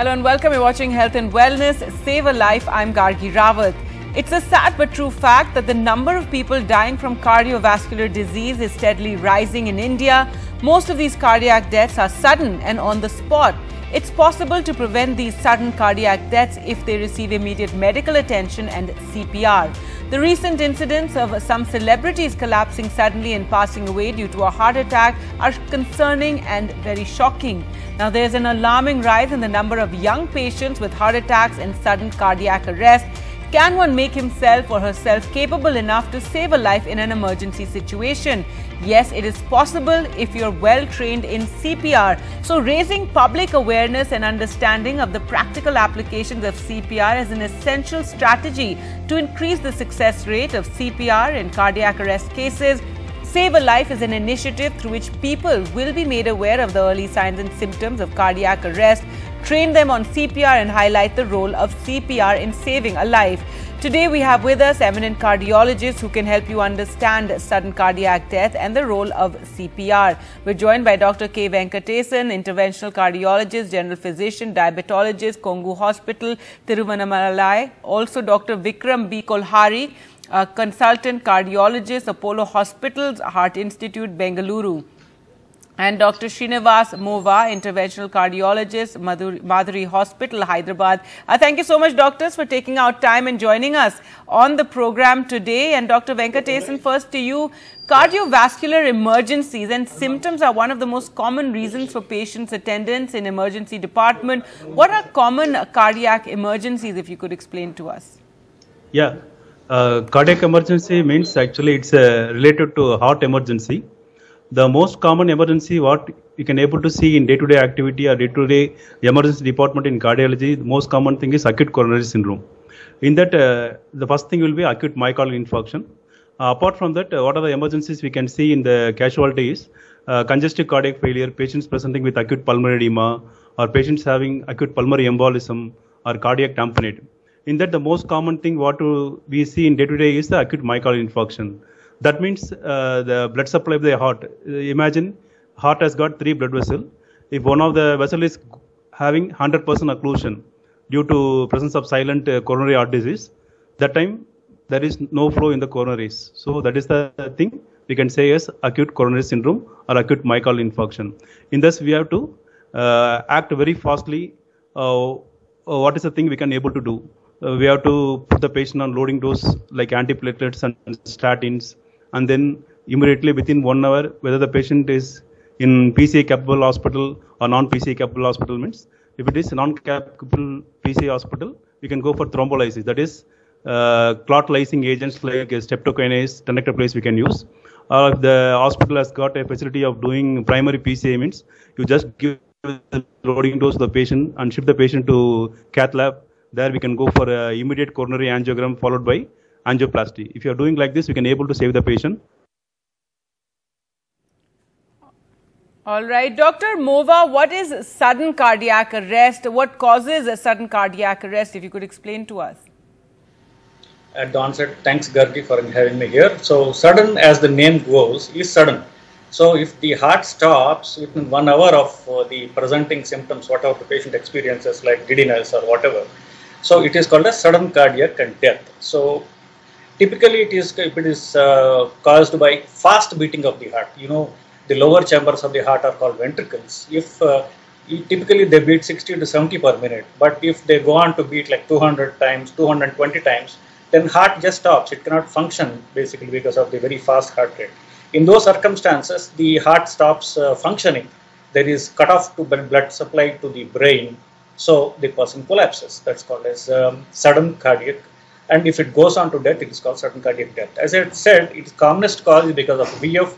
Hello and welcome. You're watching Health and Wellness. Save a Life. I'm Gargi Rawat. It's a sad but true fact that the number of people dying from cardiovascular disease is steadily rising in India. Most of these cardiac deaths are sudden and on the spot. It's possible to prevent these sudden cardiac deaths if they receive immediate medical attention and CPR. The recent incidents of some celebrities collapsing suddenly and passing away due to a heart attack are concerning and very shocking. Now, there's an alarming rise in the number of young patients with heart attacks and sudden cardiac arrest. Can one make himself or herself capable enough to save a life in an emergency situation? Yes, it is possible if you're well trained in CPR. So, raising public awareness and understanding of the practical applications of CPR is an essential strategy to increase the success rate of CPR in cardiac arrest cases. Save a Life is an initiative through which people will be made aware of the early signs and symptoms of cardiac arrest, train them on CPR, and highlight the role of CPR in saving a life. Today, we have with us eminent cardiologists who can help you understand sudden cardiac death and the role of CPR. We're joined by Dr. K. Venkatesan, interventional cardiologist, general physician, diabetologist, Kongu Hospital, Tiruvannamalai. Also, Dr. Vikram B. Kolhari, consultant cardiologist, Apollo Hospitals, Heart Institute, Bengaluru. And Dr. Srinivas Movva, interventional cardiologist, Madhuri, Hospital, Hyderabad. Uh, thank you so much, doctors, for taking out time and joining us on the program today. And Dr. Venkatesan, first to you. Cardiovascular emergencies and symptoms are one of the most common reasons for patients' attendance in emergency department. What are common cardiac emergencies, if you could explain to us? Yeah, uh, cardiac emergency means actually it's uh, related to heart emergency. The most common emergency what you can able to see in day-to-day activity or day-to-day emergency department in cardiology, the most common thing is acute coronary syndrome. In that, uh, the first thing will be acute myocardial infarction. Uh, apart from that, uh, what are the emergencies we can see in the casualty is uh, congestive cardiac failure, patients presenting with acute pulmonary edema, or patients having acute pulmonary embolism or cardiac tamponade. In that, the most common thing what we see in day-to-day is the acute myocardial infarction. That means uh, the blood supply of the heart. Uh, imagine heart has got three blood vessels. If one of the vessel is having 100% occlusion due to presence of silent uh, coronary heart disease, that time there is no flow in the coronaries. So that is the thing we can say as acute coronary syndrome or acute myocardial infarction. In this, we have to uh, act very fastly. Uh, what is the thing we can able to do? Uh, we have to put the patient on loading dose like antiplatelets and statins, and then immediately within one hour, whether the patient is in PCA capable hospital or non-PCA capable hospital means if it is non-capable PCA hospital, we can go for thrombolysis. That is uh, clot lysing agents like streptokinase, tenecteplase we can use. Or uh, if the hospital has got a facility of doing primary PCA means you just give the loading dose to the patient and shift the patient to cath lab. There we can go for immediate coronary angiogram followed by angioplasty. If you are doing like this, we can able to save the patient. All right, Dr. Movva, what is sudden cardiac arrest? What causes a sudden cardiac arrest? If you could explain to us. At the onset, thanks Gargi for having me here. So, sudden, as the name goes, is sudden. So, if the heart stops within one hour of uh, the presenting symptoms, whatever the patient experiences, like giddiness or whatever, so it is called a sudden cardiac death. So, typically it is if it is uh, caused by fast beating of the heart. You know, the lower chambers of the heart are called ventricles. If uh, typically they beat 60 to 70 per minute, but if they go on to beat like 200 times, 220 times, then heart just stops. It cannot function basically because of the very fast heart rate. In those circumstances, the heart stops uh, functioning. There is cut off to blood supply to the brain, so the person collapses. That's called as um, sudden cardiac. And if it goes on to death, it is called sudden cardiac death. As I said, its commonest cause is because of VF,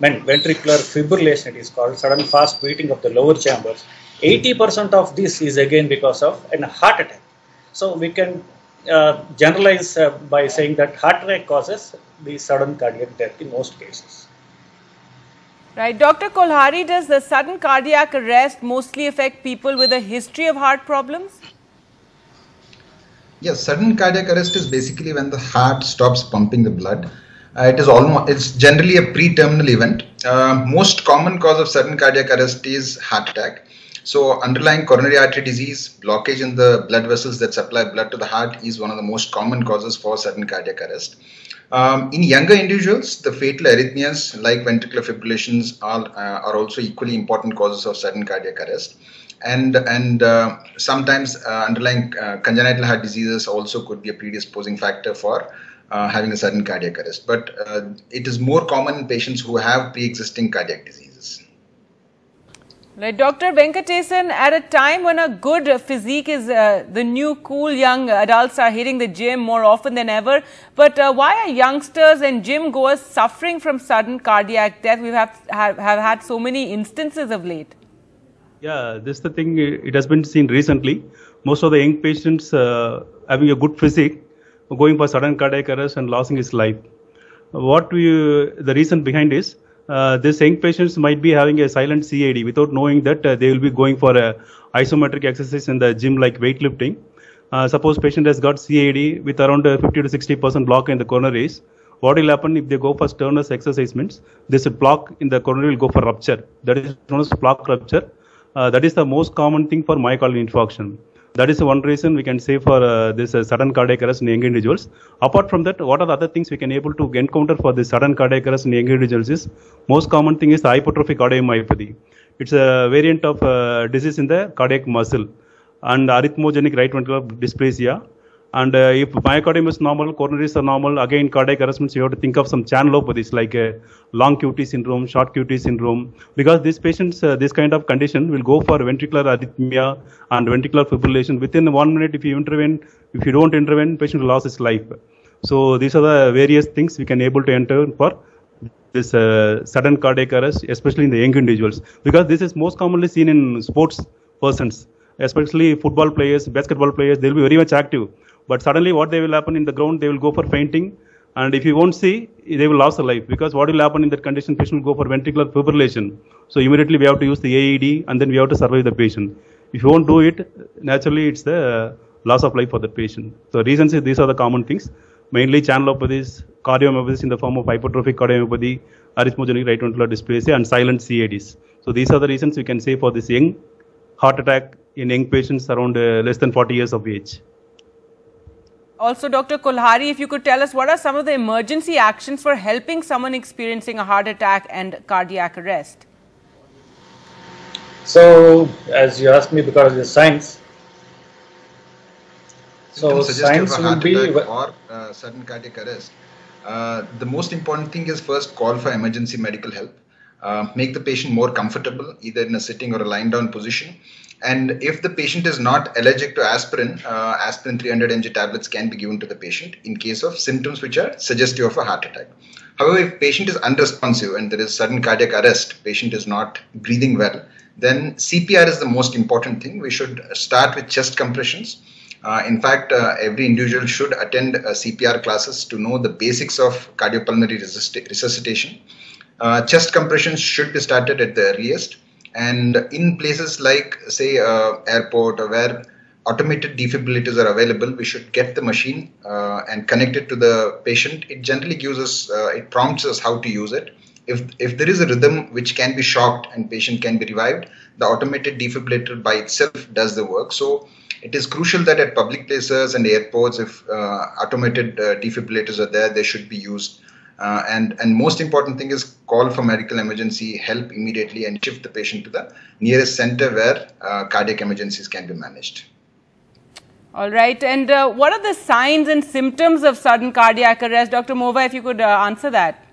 when ventricular fibrillation. It is called sudden fast beating of the lower chambers. 80% of this is again because of a heart attack. So we can uh, generalize uh, by saying that heart attack causes the sudden cardiac death in most cases. Right. Dr. Kolhari, does the sudden cardiac arrest mostly affect people with a history of heart problems? Yes, sudden cardiac arrest is basically when the heart stops pumping the blood. Uh, it is almost it's generally a pre-terminal event. Uh, most common cause of sudden cardiac arrest is heart attack. So underlying coronary artery disease, blockage in the blood vessels that supply blood to the heart is one of the most common causes for sudden cardiac arrest. Um, in younger individuals, the fatal arrhythmias like ventricular fibrillations are, uh, are also equally important causes of sudden cardiac arrest. And, and uh, sometimes uh, underlying uh, congenital heart diseases also could be a predisposing factor for uh, having a sudden cardiac arrest. But uh, it is more common in patients who have pre-existing cardiac diseases. Right, Dr. Venkatesan, at a time when a good physique is uh, the new cool young adults are hitting the gym more often than ever, but uh, why are youngsters and gym goers suffering from sudden cardiac death? We have, have, have had so many instances of late. Yeah, this is the thing. It has been seen recently. Most of the young patients uh, having a good physique, going for sudden cardiac arrest and losing his life. What we, the reason behind is uh, these young patients might be having a silent CAD without knowing that uh, they will be going for a isometric exercise in the gym like weightlifting. Uh, suppose patient has got CAD with around uh, 50 to 60 percent block in the coronaries. What will happen if they go for sternus exercise means this block in the coronary will go for rupture. That is known as plaque rupture. Uh, that is the most common thing for myocardial infarction. That is one reason we can say for uh, this uh, sudden cardiac arrest in young individuals. Apart from that, what are the other things we can able to encounter for this sudden cardiac arrest in young individuals is most common thing is the hypertrophic cardiomyopathy. It's a variant of uh, disease in the cardiac muscle and arrhythmogenic right ventricular dysplasia. And uh, if myocardium is normal, coronaries are normal, again cardiac arrest means you have to think of some channelopathies like uh, long QT syndrome, short QT syndrome, because these patients, uh, this kind of condition will go for ventricular arrhythmia and ventricular fibrillation. Within one minute, if you intervene, if you don't intervene, patient will lose his life. So these are the various things we can able to enter for this uh, sudden cardiac arrest, especially in the young individuals, because this is most commonly seen in sports persons, especially football players, basketball players. They'll be very much active, but suddenly what they will happen in the ground, they will go for fainting, and if you won't see, they will lose a life because what will happen in that condition, patient will go for ventricular fibrillation. So immediately we have to use the AED, and then we have to survive the patient. If you won't do it, naturally it's the loss of life for the patient. So reasons is these are the common things mainly channelopathies, cardiomyopathies in the form of hypertrophic cardiomyopathy, arrhythmogenic right ventricular dysplasia, and silent CADs. So these are the reasons we can say for this young heart attack in young patients around uh, less than 40 years of age. Also, Dr. Kolhari, if you could tell us what are some of the emergency actions for helping someone experiencing a heart attack and cardiac arrest? So, as you asked me because of the science, so science will be or uh, sudden cardiac arrest. Uh, the most important thing is first call for emergency medical help. Uh, make the patient more comfortable, either in a sitting or a lying down position. And if the patient is not allergic to aspirin, uh, aspirin 300 mg tablets can be given to the patient in case of symptoms which are suggestive of a heart attack. However, if patient is unresponsive and there is sudden cardiac arrest, patient is not breathing well, then CPR is the most important thing. We should start with chest compressions uh, in fact, uh, every individual should attend uh, CPR classes to know the basics of cardiopulmonary resuscitation. Uh, chest compressions should be started at the earliest. And in places like, say, uh, airport or where automated defibrillators are available, we should get the machine uh, and connect it to the patient. It generally gives us, it prompts us how to use it. If, if there is a rhythm which can be shocked and patient can be revived, the automated defibrillator by itself does the work. So it is crucial that at public places and airports, if uh, automated uh, defibrillators are there, they should be used. Uh, and and most important thing is call for medical emergency help immediately and shift the patient to the nearest center where uh, cardiac emergencies can be managed. All right. And uh, what are the signs and symptoms of sudden cardiac arrest, Dr. Movva? If you could uh, answer that.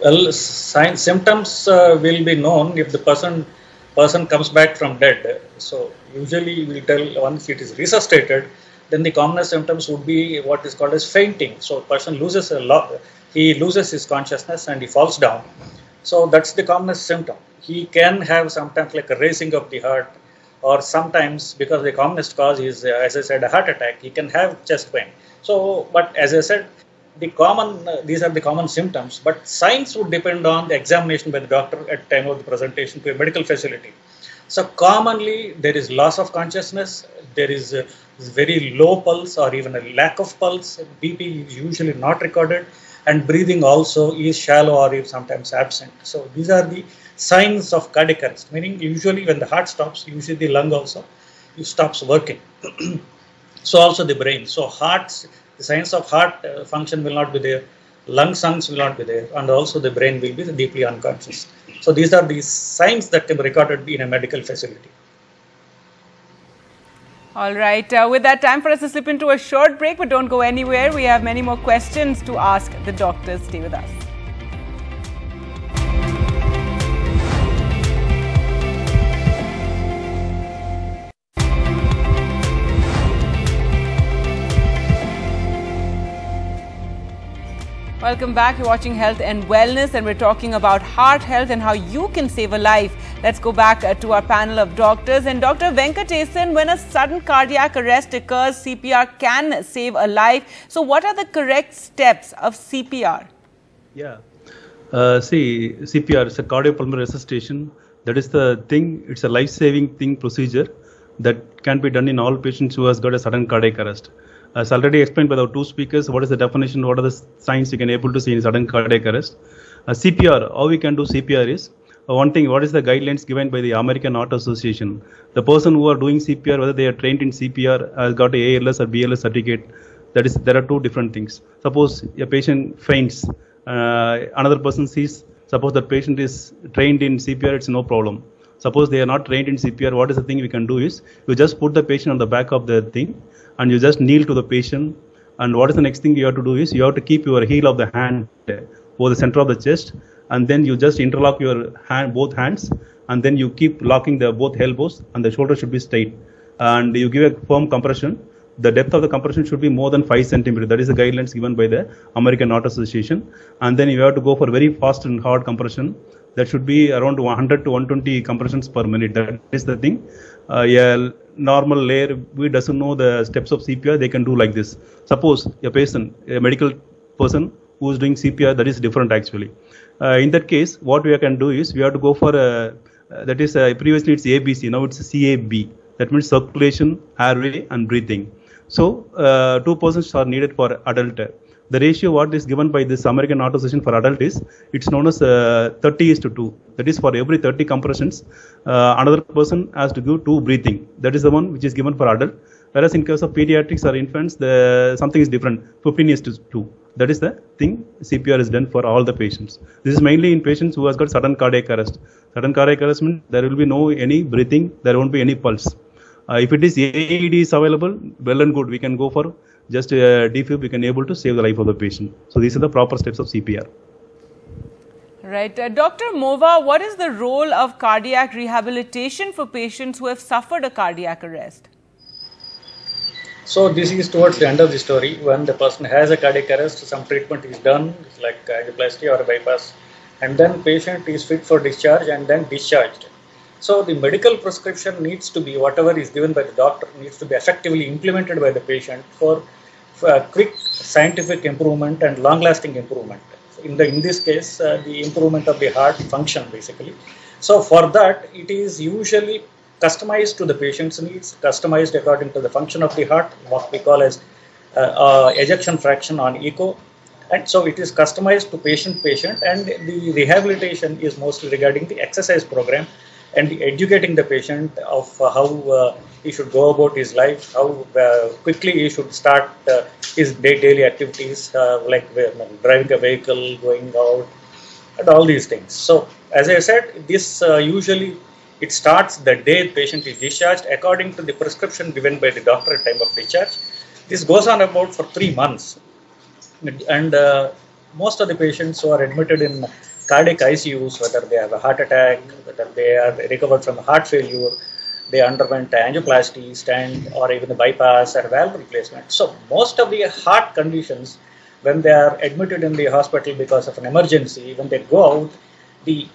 Well, sign, symptoms will be known if the person person comes back from dead. So usually we tell once it is resuscitated, then the commonest symptoms would be what is called as fainting. So person loses a lot, he loses his consciousness and he falls down. So that's the commonest symptom. He can have sometimes like a racing of the heart, or sometimes because the commonest cause is, uh, as I said, a heart attack, he can have chest pain. So, but as I said, the common uh, these are the common symptoms but signs would depend on the examination by the doctor at time of the presentation to a medical facility so commonly there is loss of consciousness there is very low pulse or even a lack of pulse bp is usually not recorded and breathing also is shallow or is sometimes absent. So these are the signs of cardiac arrest, meaning usually when the heart stops, usually the lung also stops working. so also the brain. So hearts, the signs of heart uh, function will not be there, lung songs will not be there, and also the brain will be deeply unconscious. So these are the signs that can be recorded in a medical facility. All right. Uh, with that, time for us to slip into a short break, but don't go anywhere. We have many more questions to ask the doctors. Stay with us. Welcome back. You're watching Health and Wellness, and we're talking about heart health and how you can save a life. Let's go back uh, to our panel of doctors. And Dr. Venkatesan, when a sudden cardiac arrest occurs, CPR can save a life. So, what are the correct steps of CPR? Yeah. Uh, see, CPR is a cardiopulmonary resuscitation. That is the thing, it's a life saving thing procedure that can be done in all patients who has got a sudden cardiac arrest. As already explained by our two speakers, what is the definition, what are the signs you can able to see in sudden cardiac arrest. Uh, CPR, how we can do CPR is, uh, one thing, what is the guidelines given by the American Heart Association? The person who are doing CPR, whether they are trained in CPR, has got a ALS or BLS certificate, that is, there are two different things. Suppose a patient faints, uh, another person sees, suppose the patient is trained in CPR, it's no problem. Suppose they are not trained in CPR, what is the thing we can do is, you just put the patient on the back of the thing, and you just kneel to the patient. And what is the next thing you have to do is you have to keep your heel of the hand over the center of the chest, and then you just interlock your hand, both hands, and then you keep locking the both elbows, and the shoulder should be straight. And you give a firm compression. The depth of the compression should be more than five centimeters. That is the guidelines given by the American Heart Association. And then you have to go for very fast and hard compression. That should be around 100 to 120 compressions per minute. That is the thing. Uh, yeah, normal layer we doesn't know the steps of CPR, they can do like this. Suppose a patient, a medical person who is doing CPR, that is different actually. Uh, in that case, what we can do is we have to go for a, uh, that is uh, previously it's ABC, now it's CAB. That means circulation, airway, and breathing. So uh, two persons are needed for adult. The ratio what is given by this American Heart Association for adult is it's known as uh, 30 is to 2. That is for every 30 compressions, uh, another person has to give two breathing. That is the one which is given for adult. Whereas in case of pediatrics or infants, the something is different. 15 is to 2. That is the thing CPR is done for all the patients. This is mainly in patients who has got sudden cardiac arrest. Sudden cardiac arrest means there will be no any breathing, there won't be any pulse. Uh, if it is AED is available, well and good. We can go for just uh, defib. We can able to save the life of the patient. So these are the proper steps of CPR. Right. Uh, Dr. Movva, what is the role of cardiac rehabilitation for patients who have suffered a cardiac arrest? So this is towards the end of the story. When the person has a cardiac arrest, some treatment is done, like angioplasty or bypass, and then patient is fit for discharge and then discharged. So the medical prescription needs to be whatever is given by the doctor needs to be effectively implemented by the patient for, for quick scientific improvement and long-lasting improvement. In the in this case, uh, the improvement of the heart function basically. So for that, it is usually customized to the patient's needs, customized according to the function of the heart, what we call as uh, uh, ejection fraction on echo. And so it is customized to patient patient and the rehabilitation is mostly regarding the exercise program and educating the patient of uh, how uh, he should go about his life, how uh, quickly he should start his day daily activities like driving a vehicle, going out, and all these things. So as I said, this usually it starts the day the patient is discharged according to the prescription given by the doctor at time of discharge. This goes on about for three months. And uh, most of the patients who are admitted in cardiac ICUs, whether they have a heart attack, whether they are recovered from heart failure, they underwent angioplasty, stent, or even the bypass or valve replacement. So most of the heart conditions, when they are admitted in the hospital because of an emergency, when they go out, the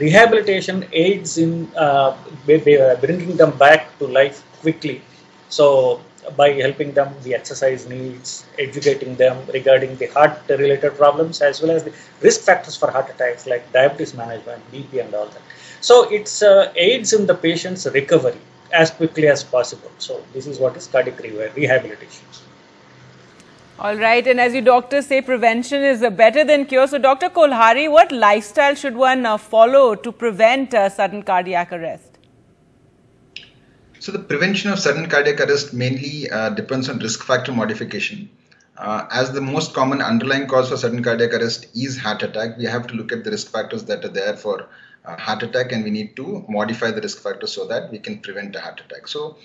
rehabilitation aids in uh, bringing them back to life quickly. So by helping them the exercise needs, educating them regarding the heart related problems as well as the risk factors for heart attacks like diabetes management, BP and all that. So it's uh, aids in the patient's recovery as quickly as possible. So this is what is cardiac rehabilitation. All right, and as you doctors say, prevention is better than cure. So, Dr. Kolhari, what lifestyle should one uh, follow to prevent uh, sudden cardiac arrest? So, the prevention of sudden cardiac arrest mainly uh, depends on risk factor modification. Uh, as the most common underlying cause for sudden cardiac arrest is heart attack, we have to look at the risk factors that are there for uh, heart attack and we need to modify the risk factors so that we can prevent a heart attack. So,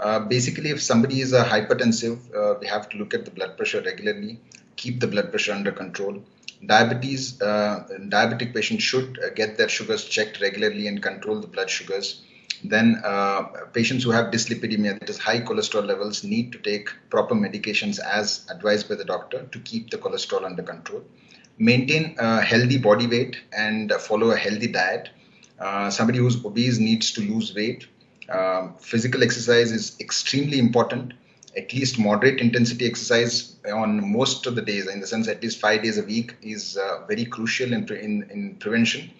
uh, basically, if somebody is a hypertensive, uh, we have to look at the blood pressure regularly, keep the blood pressure under control. Diabetes, uh, diabetic patients should uh, get their sugars checked regularly and control the blood sugars. Then, uh, patients who have dyslipidemia, that is high cholesterol levels, need to take proper medications as advised by the doctor to keep the cholesterol under control. Maintain a healthy body weight and follow a healthy diet. somebody who's obese needs to lose weight um, physical exercise is extremely important at least moderate intensity exercise on most of the days in the sense at least five days a week is uh, very crucial in, in, in prevention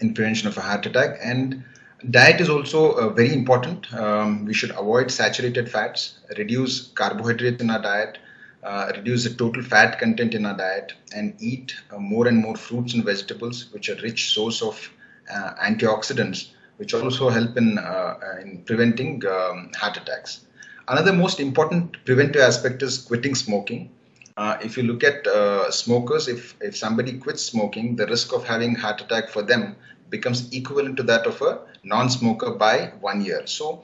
in prevention of a heart attack and diet is also uh, very important um, we should avoid saturated fats reduce carbohydrates in our diet uh, reduce the total fat content in our diet and eat uh, more and more fruits and vegetables which are rich source of uh, antioxidants which also help in, uh, in preventing um, heart attacks. Another most important preventive aspect is quitting smoking. Uh, if you look at uh, smokers, if, if somebody quits smoking, the risk of having heart attack for them becomes equivalent to that of a non-smoker by one year. So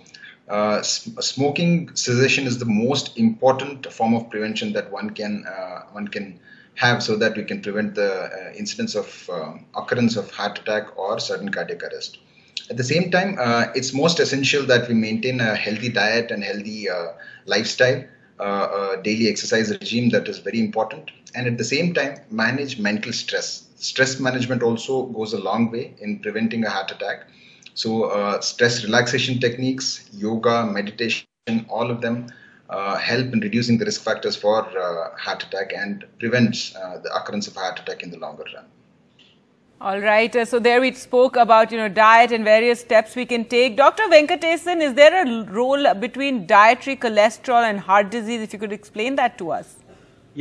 uh, smoking cessation is the most important form of prevention that one can uh, one can have so that we can prevent the uh, incidence of um, occurrence of heart attack or sudden cardiac arrest. At the same time, uh, it's most essential that we maintain a healthy diet and healthy uh, lifestyle, uh, daily exercise regime that is very important. And at the same time, manage mental stress. Stress management also goes a long way in preventing a heart attack. So, uh, stress relaxation techniques, yoga, meditation, all of them uh, help in reducing the risk factors for uh, heart attack and prevents the occurrence of heart attack in the longer run. All right. Uh, so there we spoke about, you know, diet and various steps we can take. Dr. Venkatesan, is there a role between dietary cholesterol and heart disease? If you could explain that to us.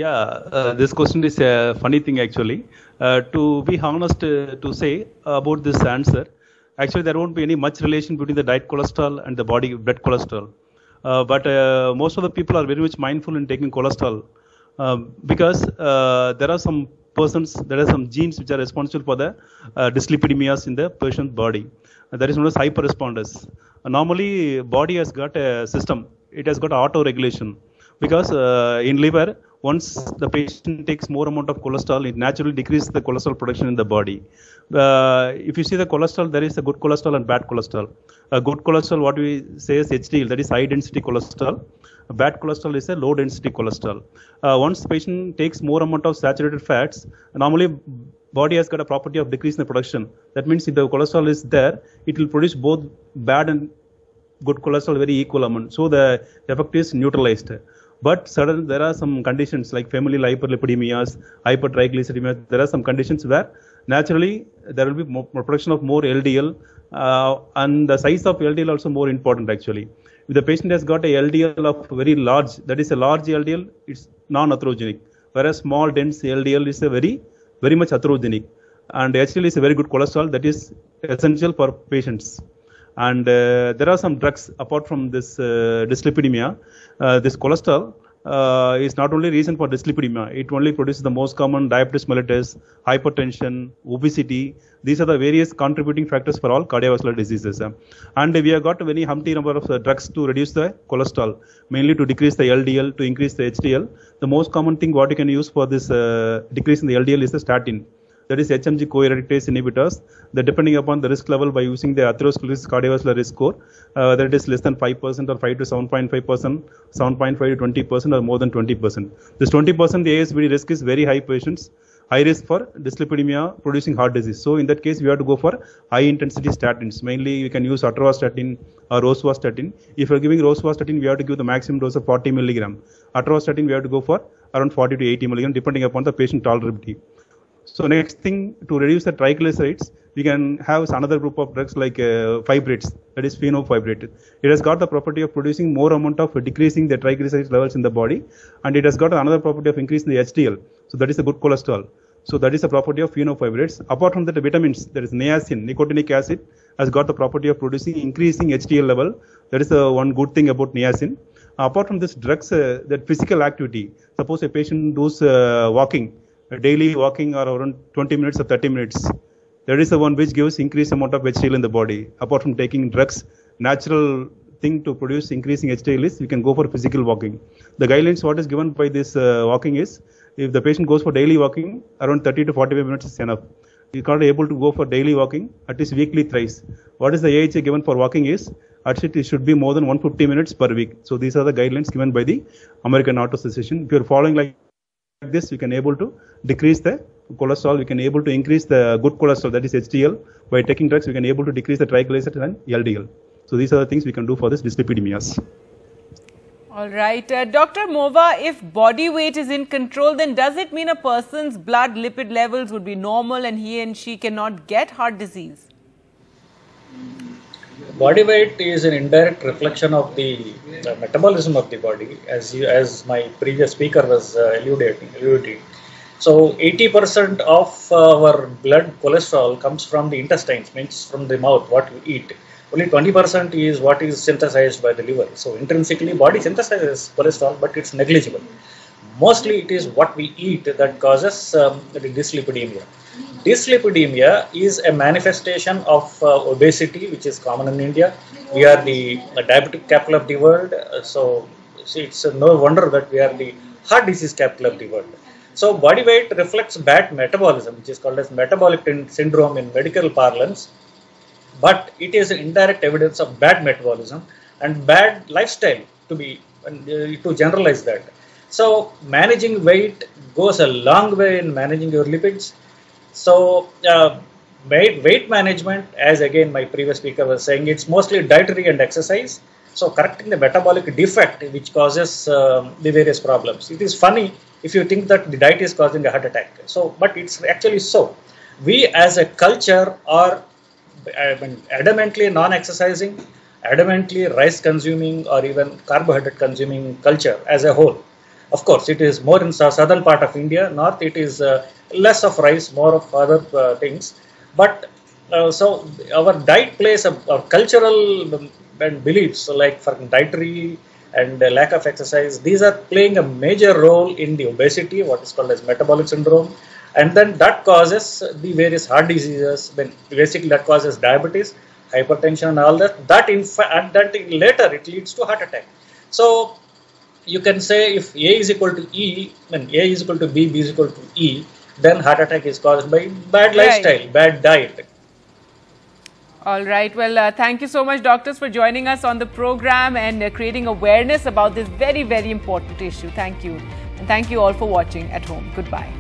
Yeah, uh, this question is a funny thing actually. Uh, to be honest, uh, to say about this answer, actually there won't be any much relation between the diet cholesterol and the body blood cholesterol. Uh, but uh, most of the people are very much mindful in taking cholesterol um, because there are some persons, there are some genes which are responsible for the uh, dyslipidemias in the patient's body. Uh, that is known as hyperresponders. Uh, normally, body has got a system. It has got auto regulation because uh, in liver, once the patient takes more amount of cholesterol, it naturally decreases the cholesterol production in the body. Uh, if you see the cholesterol, there is a good cholesterol and bad cholesterol. A good cholesterol, what we say is HDL, that is high density cholesterol. Bad cholesterol is a low density cholesterol. Uh, once the patient takes more amount of saturated fats, normally body has got a property of decreasing the production. That means if the cholesterol is there, it will produce both bad and good cholesterol very equal amount. So the effect is neutralized. But suddenly there are some conditions like familial hyperlipidemias, hypertriglyceridemia. There are some conditions where naturally there will be more, production of more LDL, uh, and the size of LDL also more important actually. If the patient has got a LDL of very large, that is a large LDL, it's non-atherogenic. Whereas small dense LDL is a very, very much atherogenic. And HDL is a very good cholesterol that is essential for patients. And uh, there are some drugs apart from this uh, dyslipidemia. Uh, this cholesterol uh, is not only reason for dyslipidemia, it only produces the most common diabetes mellitus, hypertension, obesity. These are the various contributing factors for all cardiovascular diseases. And we have got very humpty number of drugs to reduce the cholesterol, mainly to decrease the LDL, to increase the HDL. The most common thing what you can use for this uh, decrease in the LDL is the statin that is HMG co-reductase inhibitors that depending upon the risk level by using the atherosclerosis cardiovascular risk score uh, that is less than 5% or 5 to 7.5%, 7.5 to 20% or more than 20%. This 20% the ASBD risk is very high patients high risk for dyslipidemia producing heart disease. So in that case, we have to go for high intensity statins. Mainly, we can use atorvastatin or rosuvastatin. If we're giving rosuvastatin, we have to give the maximum dose of 40 milligram. Atorvastatin, we have to go for around 40 to 80 milligram, depending upon the patient tolerability. So next thing to reduce the triglycerides, we can have another group of drugs like uh, fibrates, that is fenofibrate. It has got the property of producing more amount of decreasing the triglyceride levels in the body, and it has got another property of increasing the HDL. So that is the good cholesterol. So that is the property of fenofibrates. Apart from that, the vitamins, there is niacin, nicotinic acid, has got the property of producing increasing HDL level. That is the one good thing about niacin. Apart from this drugs, uh, that physical activity. Suppose a patient does uh, walking, daily walking or around 20 minutes or 30 minutes. That is the one which gives increased amount of HDL in the body. Apart from taking drugs, natural thing to produce increasing HDL is you can go for physical walking. The guidelines what is given by this uh, walking is if the patient goes for daily walking, around 30 to 45 minutes is enough. You can't able to go for daily walking, at least weekly thrice. What is the AHA given for walking is, at least it should be more than 150 minutes per week. So these are the guidelines given by the American Heart Association. If you're following like this, we can able to decrease the cholesterol, we can able to increase the good cholesterol, that is HDL. By taking drugs, we can able to decrease the triglycerides and LDL. So these are the things we can do for this dyslipidemias. All right. Uh, Dr. Movva, if body weight is in control, then does it mean a person's blood lipid levels would be normal and he and she cannot get heart disease? Body weight is an indirect reflection of the, metabolism of the body, as you, as my previous speaker was uh, alluding. alluding. So 80% of our blood cholesterol comes from the intestines, means from the mouth, what you eat. Only 20% is what is synthesized by the liver. So intrinsically, body synthesizes cholesterol, but it's negligible. Mostly it is what we eat that causes um, dyslipidemia. Dyslipidemia is a manifestation of uh, obesity, which is common in India. We are the, the diabetic capital of the world, uh, so it's uh, no wonder that we are the heart disease capital of the world. So body weight reflects bad metabolism, which is called as metabolic syndrome in medical parlance. But it is an indirect evidence of bad metabolism and bad lifestyle to be uh, to generalize that. So managing weight goes a long way in managing your lipids. So uh, weight, weight management, as again my previous speaker was saying, it's mostly dietary and exercise. So correcting the metabolic defect which causes uh, the various problems. It is funny if you think that the diet is causing a heart attack. So, but it's actually so. We as a culture are I mean, adamantly non-exercising, adamantly rice-consuming or even carbohydrate-consuming culture as a whole. Of course, it is more in the southern part of India. North, it is uh, less of rice, more of other uh, things. But uh, so our diet plays a, a cultural and beliefs like for dietary and lack of exercise. These are playing a major role in the obesity, what is called as metabolic syndrome, and then that causes the various heart diseases. Then basically that causes diabetes, hypertension, and all that. That in and that later it leads to heart attack. So you can say if A is equal to E, when A is equal to B, B is equal to E, then heart attack is caused by bad lifestyle, right. bad diet. All right. Well, uh, thank you so much, doctors, for joining us on the program and uh, creating awareness about this very, very important issue. Thank you. And thank you all for watching at home. Goodbye.